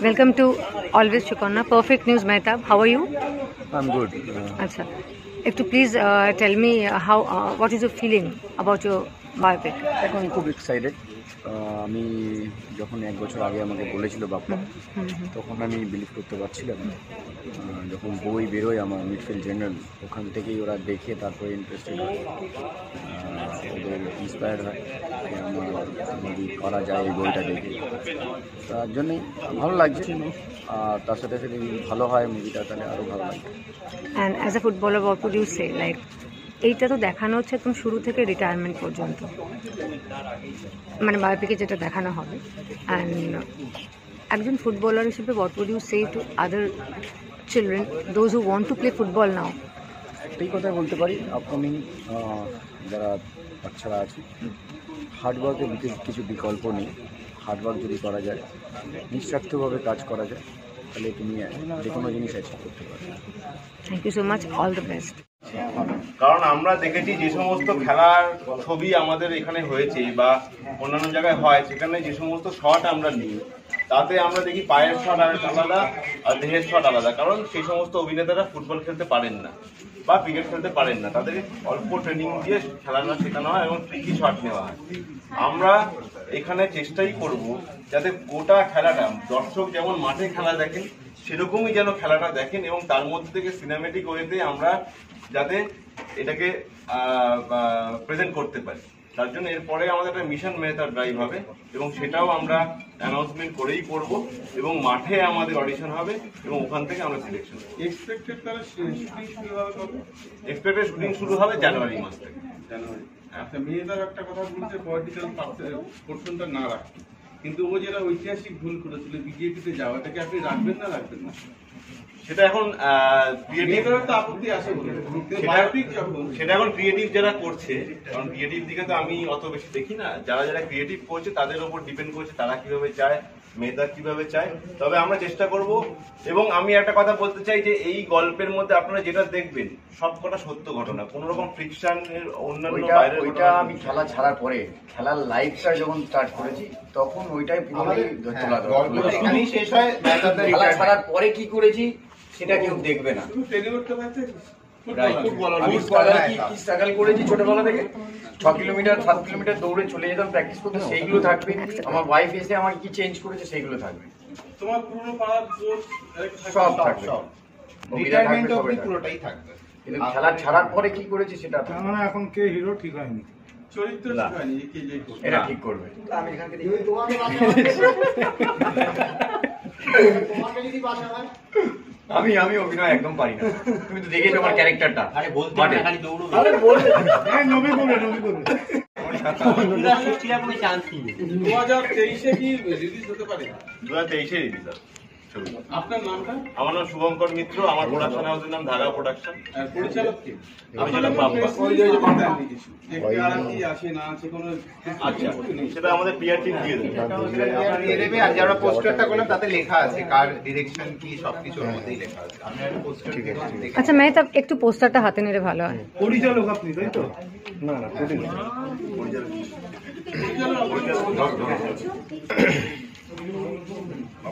Welcome to Always Chukonna. Perfect News Mehtab. How are you? I'm good. Uh, Acha. Uh, tell me uh, how uh, what is your feeling about your biopic? এখন খুব excited আমি যখন এক বছর আগে আমাকে বলেছিল বাপ্পা তখন আমি বিলিভ করতে পারছিলাম না যখন বই বেরোয় আমার মিডফিল্ড জেনারেল ওখান থেকেই ওরা দেখে তারপরে ইন্টারেস্টেড হয় ওদের ইন্সপায়ার হয় আমার যদি করা যায় এই বইটা দেখে। তার জন্যই ভালো লাগছে। আর তার সাথে সাথে যদি ভালো হয় মুভিটা তাহলে আরও ভালো লাগবে। And as a footballer, what would you say? Like, এইটা তো দেখানো হচ্ছে একদম শুরু থেকে রিটায়ারমেন্ট পর্যন্ত। মানে বায়োপিকে যেটা দেখানো হবে। অ্যান্ড একজন ফুটবলার হিসেবে what would you say to other children those who want to play football now একটাই কথা বলতে পারি আপকামিং যারা বাচ্চারা আছে হার্ডওয়ার্কের কিছু বিকল্প নেই। হার্ডওয়ার্ক যদি করা যায় নিঃস্বার্থভাবে কাজ করা যায় তাহলে তুমি যে কোনো জিনিস অ্যাচিভ করতে পারবে। Thank you so much all the best কারণ আমরা দেখেছি যে সমস্ত খেলার ছবি আমাদের এখানে হয়েছে বা অন্যান্য জায়গায় হয় সেখানে যে সমস্ত শট আমরা নিই তাতে আমরা দেখি পায়ের শট আলাদা আর দেহের শট আলাদা, কারণ সেই সমস্ত অভিনেতারা ফুটবল খেলতে পারেন না বা ক্রিকেট খেলতে পারেন না। তাদের অল্প ট্রেনিং দিয়ে খেলানো শেখানো হয় এবং ট্রিকি শট নেওয়া হয়। আমরা এখানে চেষ্টাই করব যাতে গোটা খেলাটা, দর্শক যেমন মাঠে খেলা দেখেন, সেরকমই যেন খেলাটা দেখেন এবং তার মধ্যে থেকে সিনেমেটিক ওয়েতে আমরা যাতে এটাকে প্রেজেন্ট করতে পারি। তার জন্য এরপরে আমাদের একটা মিশন মেহতার ড্রাইভ হবে এবং সেটাও আমরা অ্যানাউন্সমেন্ট করেই করব এবং মাঠে আমাদের অডিশন হবে এবং ওখান থেকে আমরা সিলেকশন এক্সপেক্টেড শুটিং শুরু হবে কবে? এক্সপেক্টেড শুটিং শুরু হবে জানুয়ারি মাস থেকে। জানুয়ারি আচ্ছা মেয়েদের একটা কথা বলছে পলিটিক্যাল পোর্শনটা না রাখতে। কিন্তু ও যেটা ঐতিহাসিক ভুল করেছিল বিজেপিতে যাওয়া এটাকে আপনি রাখবেন না রাখবেন না? সেটা এখন সেটা- বায়োপিক যখন সেটা এখন ক্রিয়েটিভ যারা করছে কারণ ক্রিয়েটিভ দিকে তো আমি অত বেশি দেখি না যারা যারা ক্রিয়েটিভ করছে তাদের উপর ডিপেন্ড করছে তারা কীভাবে চায় মেয়েরা কীভাবে চায়। তবে আমরা চেষ্টা করব এবং আমি একটা কথা বলতে চাই যে এই গল্পের মধ্যে আপনারা যেটা দেখবেন সবকটা সত্য ঘটনা কোন রকম ফ্রিকশন অন্যান্য ওইটা আমি খেলা ছাড়ার পরে খেলার লাইফটা যখন স্টার্ট করেছি তখন ওইটাই পুরোপুরি তোলা শেষ হয় খেলা ছাড়ার পরে কি করেছি সেটা কেউ দেখবে না. আমি ফুটবলার কি কি স্ট্রাগল করেছি ছোটবেলা থেকে? ছ কিলোমিটার সাত কিলোমিটার দৌড়ে চলে যেতাম প্র্যাকটিস করতে সেইগুলো থাকবে। আমার ওয়াইফ এসে আমাকে কি চেঞ্জ করেছে সেইগুলো থাকবে। তোমার পুরনো সব থাকবে। রিটায়ারমেন্ট অবধি পুরোটাই থাকবে। কিন্তু খেলা ছাড়ার পরে কি করেছি সেটা। মানে এখন কে হিরো ঠিক হয়নি। চরিত্র কে যে এটা ঠিক করবে। আমি আমি আমি অভিনয় একদম পারি না। তুমি তো দেখেছ আমার ক্যারেক্টারটা। আরে বলতে খালি দৌড়ো। আরে বল হ্যাঁ নবী করবে নবী দু হাজার তেইশে কি রিলিজ হতে পারে? দু হাজার তেইশে রিলিজ হবে। ছবি। আপনার নামটা? আমার নাম শুভঙ্কর মিত্র আমার প্রোডাকশন হাউসের নাম ধারা প্রোডাকশন পরিচালক কে? আমি ছিলাম বাপ্পা না আচ্ছা সেটা আমাদের পিআর টিম দিয়ে দেবে। আপনারা দিয়ে দেবে আর যারা পোস্টারটা করলাম তাতে লেখা আছে কার ডিরেকশন কি সবকিছু ওর মধ্যেই লেখা আছে। আমি একটা পোস্টার আচ্ছা একটু পোস্টারটা হাতে নিলে ভালো হয়। পরিচালক আপনি তাই তো?